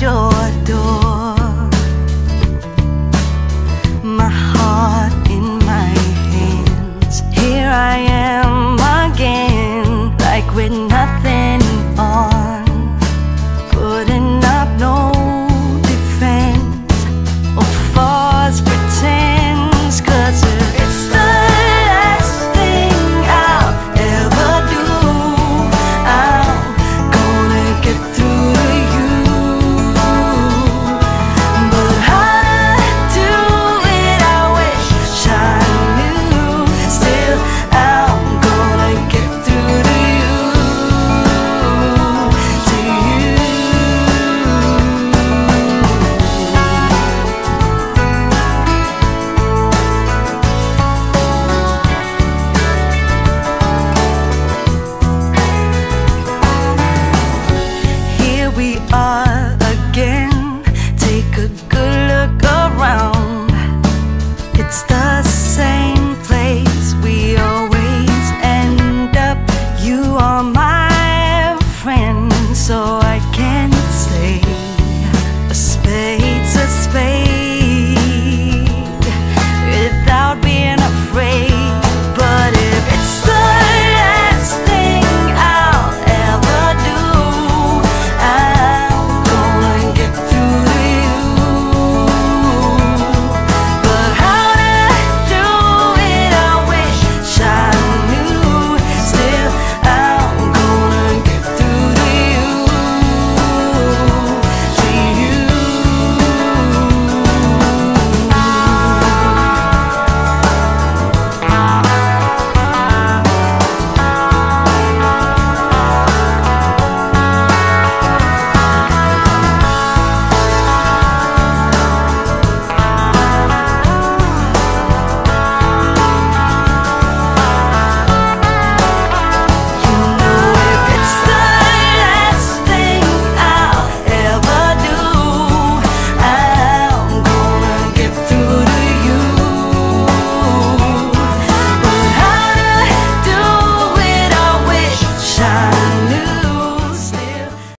yo. so